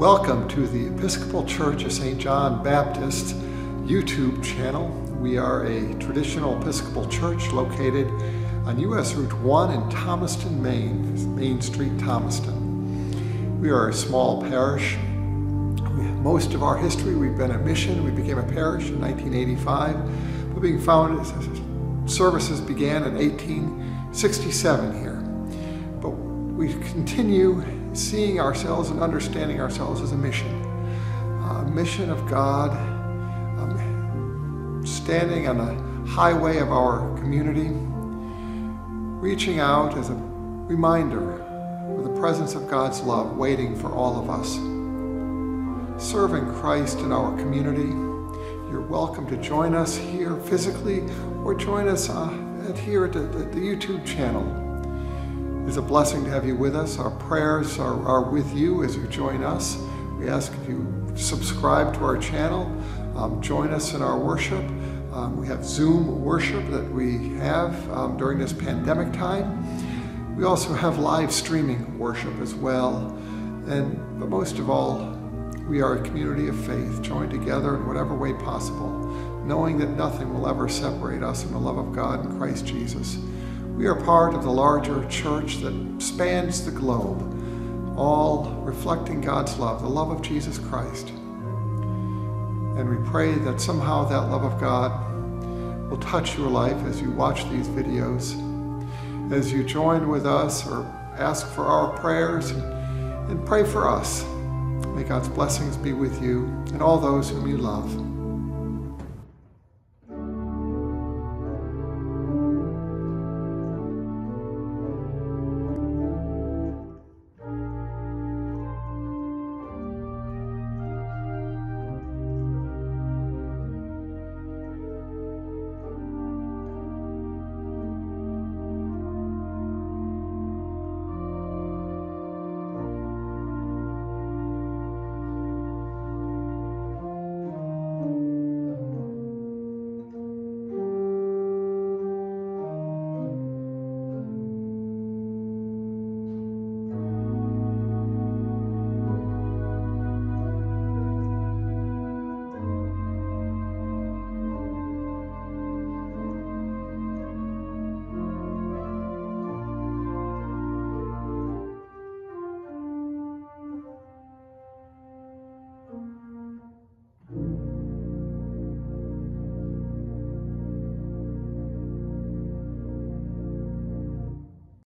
Welcome to the Episcopal Church of St. John Baptist YouTube channel. We are a traditional Episcopal church located on US Route 1 in Thomaston, Maine, Main Street, Thomaston. We are a small parish. Most of our history, we've been a mission. We became a parish in 1985, but being founded, services began in 1867 here. But we continue seeing ourselves and understanding ourselves as a mission. A mission of God, um, standing on the highway of our community, reaching out as a reminder of the presence of God's love waiting for all of us. Serving Christ in our community. You're welcome to join us here physically or join us uh, at here at the, the, the YouTube channel. It's a blessing to have you with us. Our prayers are, are with you as you join us. We ask if you subscribe to our channel, um, join us in our worship. Um, we have Zoom worship that we have um, during this pandemic time. We also have live streaming worship as well. And but most of all, we are a community of faith, joined together in whatever way possible, knowing that nothing will ever separate us from the love of God in Christ Jesus. We are part of the larger church that spans the globe, all reflecting God's love, the love of Jesus Christ. And we pray that somehow that love of God will touch your life as you watch these videos, as you join with us or ask for our prayers and, pray for us. May God's blessings be with you and all those whom you love.